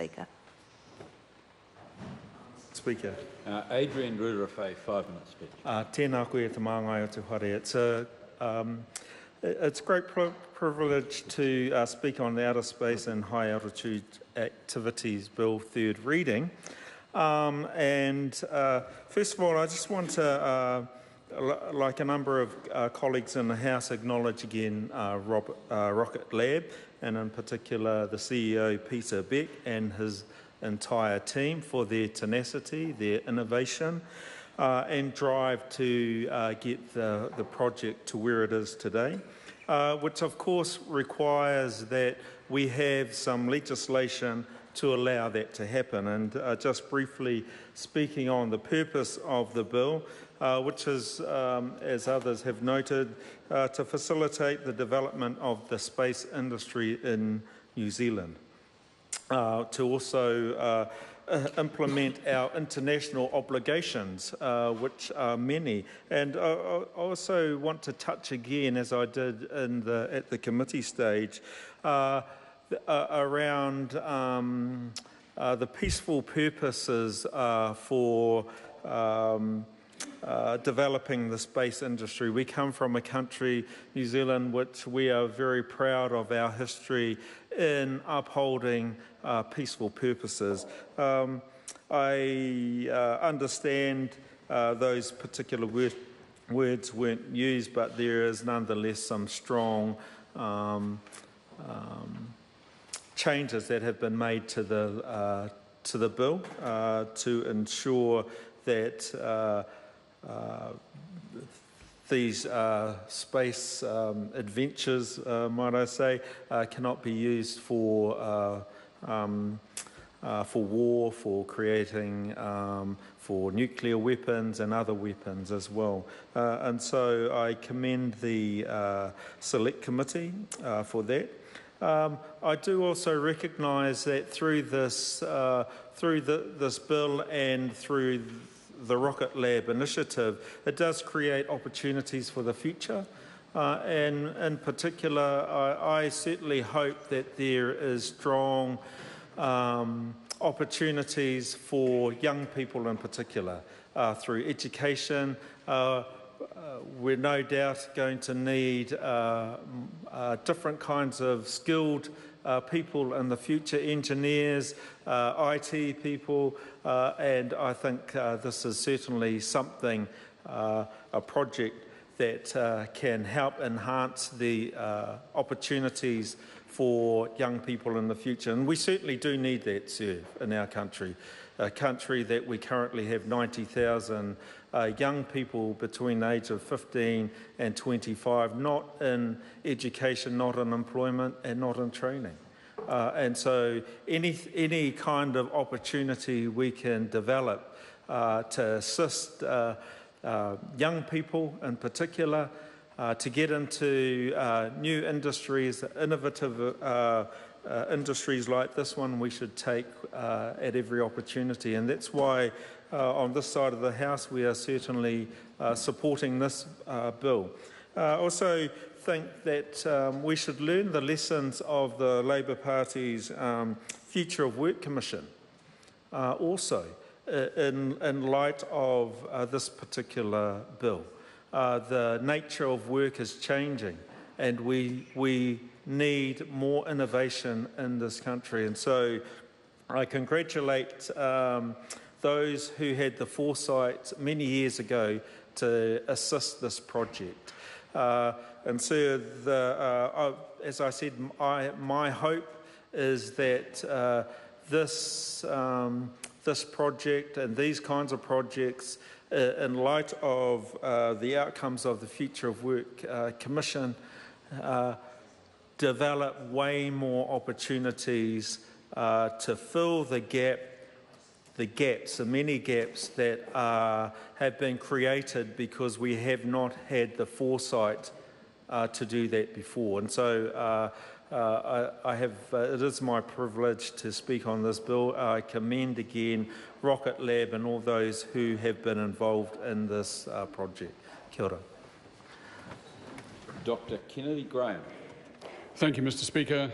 Speaker. Speaker. Uh, Adrian Rurawhe, five minute speech. Uh, tēnā koe te māngai o te whare. It's a, um, it's a great pri- privilege to uh, speak on the Outer Space and High Altitude Activities Bill third reading. Um, and uh, first of all, I just want to, uh, like a number of uh, colleagues in the House, acknowledge again uh, Rob, uh, Rocket Lab and in particular the CEO Peter Beck and his entire team for their tenacity, their innovation, uh, and drive to uh, get the, the project to where it is today, uh, which of course requires that we have some legislation to allow that to happen. And uh, just briefly speaking on the purpose of the bill, uh, which is, um, as others have noted, uh, to facilitate the development of the space industry in New Zealand uh, to also uh, implement our international obligations, uh, which are many. And I, also want to touch again, as I did the, at the committee stage, uh, around um, uh, the peaceful purposes uh, for. Um, uh, developing the space industry. We come from a country, New Zealand, which we are very proud of our history in upholding uh, peaceful purposes. Um, I uh, understand those particular word, words weren't used, but there is nonetheless some strong um, um, changes that have been made to the uh, to the bill uh, to ensure that uh, uh, these uh, space um, adventures, might I say, cannot be used for um, uh, for war, for creating, um, for nuclear weapons and other weapons as well. Uh, and so I commend the uh, Select Committee for that. Um, I do also recognise that through this, uh, through the, this bill and through the Rocket Lab initiative, it does create opportunities for the future. Uh, and in particular, I, I certainly hope that there is strong um, opportunities for young people in particular uh, through education. Uh, we're no doubt going to need uh, uh, different kinds of skilled people in the future, engineers, IT people, and I think this is certainly something, a project that uh, can help enhance the uh, opportunities for young people in the future. And we certainly do need that, sir, in our country. A country that we currently have 90,000 uh, young people between the age of 15 and 25, not in education, not in employment, and not in training. Uh, and so, any, any kind of opportunity we can develop uh, to assist uh, uh, young people in particular uh, to get into uh, new industries, innovative uh, uh, industries like this one, we should take uh, at every opportunity. And that's why on this side of the House we are certainly supporting this bill. Also, think that um, we should learn the lessons of the Labour Party's um, Future of Work Commission also in, in light of this particular bill. Uh, the nature of work is changing, and we, we need more innovation in this country. And so I congratulate um, those who had the foresight many years ago to assist this project. Uh, and so, the, uh, uh, as I said, I, my hope is that uh, this, um, this project and these kinds of projects, in light of uh, the outcomes of the Future of Work uh, Commission, uh, develop way more opportunities uh, to fill the gap, the gaps, the many gaps that uh, have been created because we have not had the foresight uh, to do that before. And so uh, uh, I, I have, uh, it is my privilege to speak on this bill. I commend again Rocket Lab and all those who have been involved in this uh, project. Kia ora. Dr. Kennedy Graham. Thank you, Mr. Speaker.